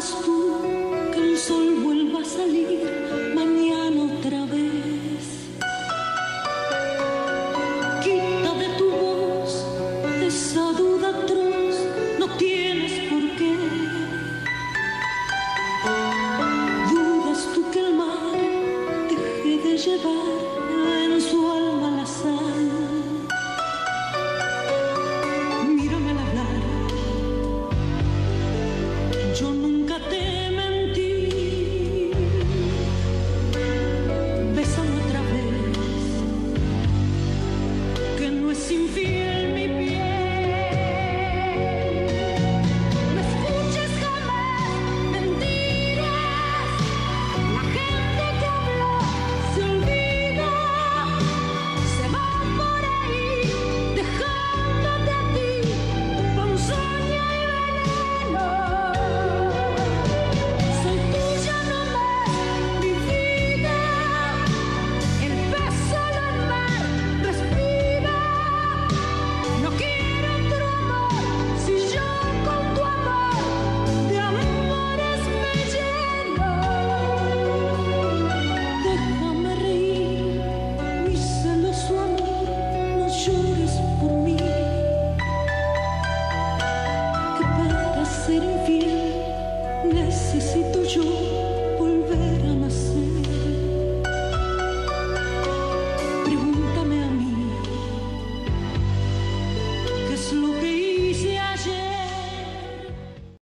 hagas tú que el sol vuelva a salir mañana otra vez. Quita de tu voz esa duda atroz, no tienes por qué. ¿Dudas tú que el mar deje de llevar?